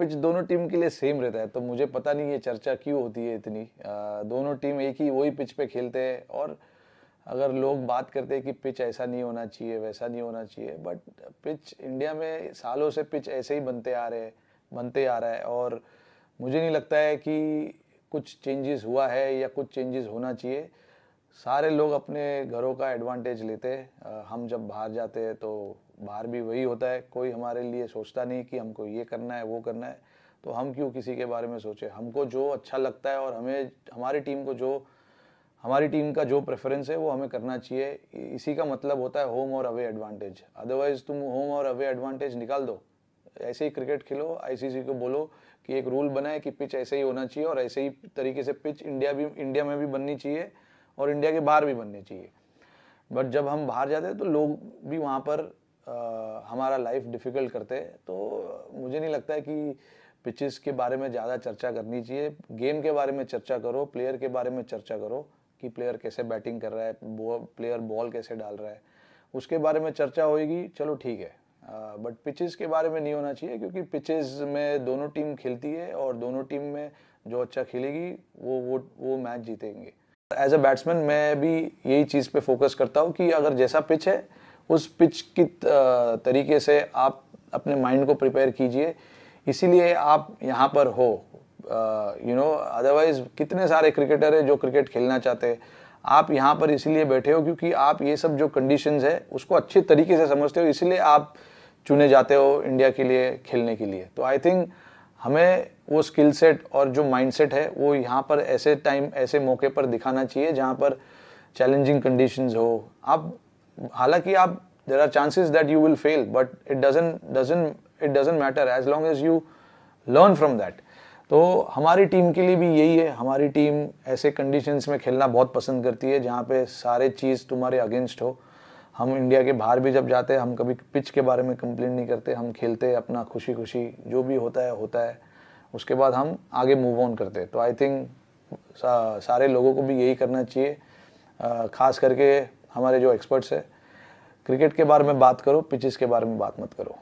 Pitch दोनों team के लिए सेम रहता है। तो मुझे पता नहीं ये चर्चा क्यों होती है इतनी। दोनों टीम एक ही वही पिच पे खेलते हैं और अगर लोग बात करते हैं कि पिच ऐसा नहीं होना चाहिए, वैसा नहीं होना चाहिए बट पिच इंडिया में सालों से पिच ऐसे ही बनते आ रहे हैं, बनते आ रहा है और मुझे नहीं लगता है कि कुछ चेंजेस हुआ है या कुछ चेंजेस होना चाहिए। सारे लोग अपने घरों का एडवांटेज लेते हैं। हम जब बाहर जाते हैं तो बाहर भी वही होता है। कोई हमारे लिए सोचता नहीं कि हमको ये करना है, वो करना है। तो हम क्यों किसी के बारे में सोचे? हमको जो अच्छा लगता है और हमें, हमारी टीम को जो, हमारी टीम का जो प्रेफरेंस है वो हमें करना चाहिए। इसी का मतलब होता है होम और अवे एडवांटेज अदरवाइज़ तुम होम और अवे एडवांटेज निकाल दो। ऐसे ही क्रिकेट खेलो आईसीसी को बोलो कि एक रूल बनाए कि पिच ऐसे ही होना चाहिए और ऐसे ही तरीके से पिच इंडिया भी इंडिया में भी बननी चाहिए। और इंडिया के बाहर भी बननी चाहिए। बट जब हम बाहर जाते हैं तो लोग भी वहाँ पर आ, हमारा लाइफ डिफ़िकल्ट करते हैं। तो मुझे नहीं लगता है कि पिचेस के बारे में ज़्यादा चर्चा करनी चाहिए। गेम के बारे में चर्चा करो प्लेयर के बारे में चर्चा करो कि प्लेयर कैसे बैटिंग कर रहा है प्लेयर बॉल कैसे डाल रहा है। उसके बारे में चर्चा होएगी चलो ठीक है। बट पिचेस के बारे में नहीं होना चाहिए क्योंकि पिचेस में दोनों टीम खेलती है और दोनों टीम में जो अच्छा खेलेगी वो वो वो मैच जीतेंगे। एज अ बैट्समैन मैं भी यही चीज़ पे फोकस करता हूँ कि अगर जैसा पिच है, उस पिच की तरीके से आप अपने माइंड को प्रिपेयर कीजिए। इसीलिए आप यहाँ पर हो यू नो अदरवाइज़ कितने सारे क्रिकेटर है जो क्रिकेट खेलना चाहते हैं। आप यहाँ पर इसीलिए बैठे हो क्योंकि आप ये सब जो कंडीशंस है, उसको अच्छे तरीके से समझते हो। इसीलिए आप चुने जाते हो इंडिया के लिए, खेलने के लिए। तो आई थिंक हमें वो स्किल सेट और जो माइंडसेट है, वो यहाँ पर ऐसे टाइम ऐसे मौके पर दिखाना चाहिए जहाँ पर चैलेंजिंग कंडीशंस हो। आप, हालाँकि आप there are chances that you will fail but it doesn't doesn't it doesn't matter as long as you learn from that तो हमारी टीम के लिए भी यही है। हमारी टीम ऐसे कंडीशंस में खेलना बहुत पसंद करती है, जहाँ पे सारे चीज़ तुम्हारे अगेंस्ट हो। हम इंडिया के बाहर भी जब जाते हैं, हम कभी पिच के बारे में कंप्लेन नहीं करते, हम खेलते अपना खुशी खुशी जो भी होता है होता है। उसके बाद हम आगे मूव ऑन करते तो आई थिंक सा, सारे लोगों को भी यही करना चाहिए। ख़ास करके हमारे जो एक्सपर्ट्स हैं। क्रिकेट के बारे में बात करो पिचेस के बारे में बात मत करो।